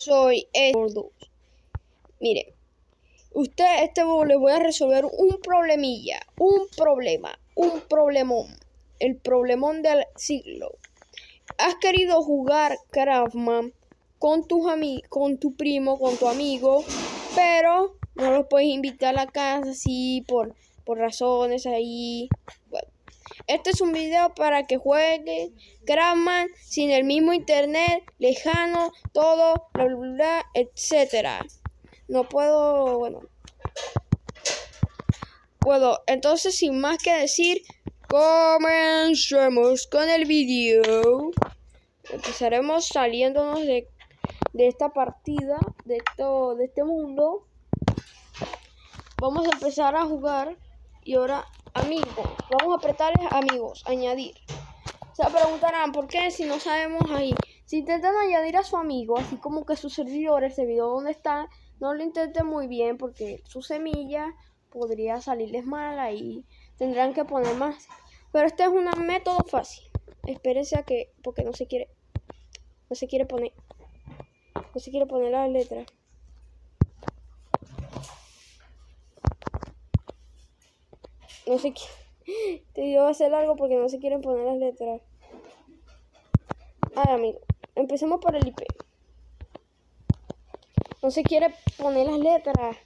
soy Edward Mire, usted, este le voy a resolver un problemilla, un problema, un problemón, el problemón del siglo. Has querido jugar Craftman con, tus con tu primo, con tu amigo, pero no lo puedes invitar a la casa así por, por razones ahí. Bueno, este es un video para que juegues Craftman sin el mismo internet, lejano, todo, bla, bla, bla, etcétera. No puedo, bueno. Puedo, entonces sin más que decir, comencemos con el video. Empezaremos saliéndonos de, de esta partida, de, todo, de este mundo. Vamos a empezar a jugar y ahora amigos. Vamos a apretarles amigos, añadir. Se preguntarán por qué si no sabemos ahí. Si intentan añadir a su amigo, así como que su servidor, el servidor donde está, no lo intenten muy bien porque su semilla podría salirles mal ahí. Tendrán que poner más. Pero este es un método fácil. Espérense a que, porque no se quiere, no se quiere poner, no se quiere poner la letra. No sé qué. Te digo a hacer algo porque no se quieren poner las letras. Ay, amigo. Empecemos por el IP. No se quiere poner las letras.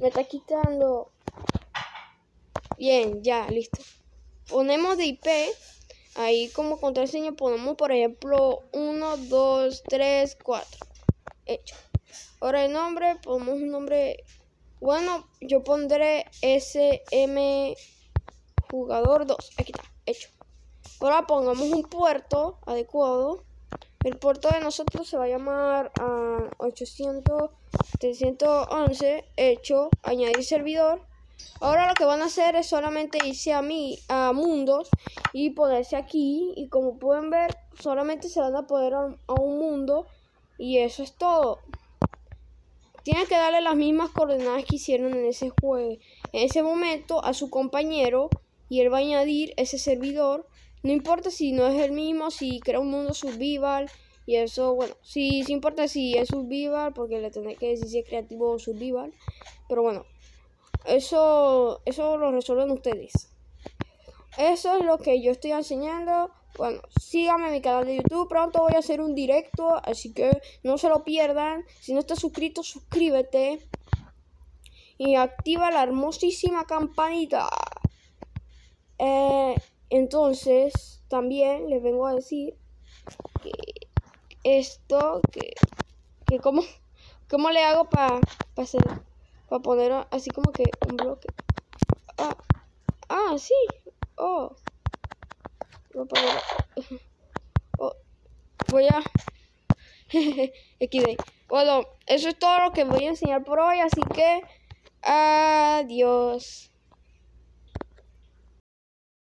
Me está quitando. Bien, ya, listo. Ponemos de IP. Ahí como contraseña ponemos, por ejemplo, 1, 2, 3, 4. Hecho. Ahora el nombre, ponemos un nombre. Bueno, yo pondré SM jugador 2. Aquí está, hecho. Ahora pongamos un puerto adecuado. El puerto de nosotros se va a llamar a 800 311 hecho añadir servidor. Ahora lo que van a hacer es solamente irse a mí a mundos y ponerse aquí y como pueden ver solamente se van a poder a un mundo y eso es todo. Tienen que darle las mismas coordenadas que hicieron en ese juego. En ese momento a su compañero y él va a añadir ese servidor. No importa si no es el mismo, si crea un mundo survival y eso, bueno, sí importa si es survival, porque le tendré que decir si es creativo o survival. Pero bueno, eso, eso lo resuelven ustedes. Eso es lo que yo estoy enseñando. Bueno, síganme en mi canal de YouTube. Pronto voy a hacer un directo, así que no se lo pierdan. Si no estás suscrito, suscríbete. Y activa la hermosísima campanita. Eh, entonces, también les vengo a decir que esto que, que cómo, cómo le hago para hacer para poner así como que un bloque ah, ah sí oh voy a XD bueno eso es todo lo que voy a enseñar por hoy así que adiós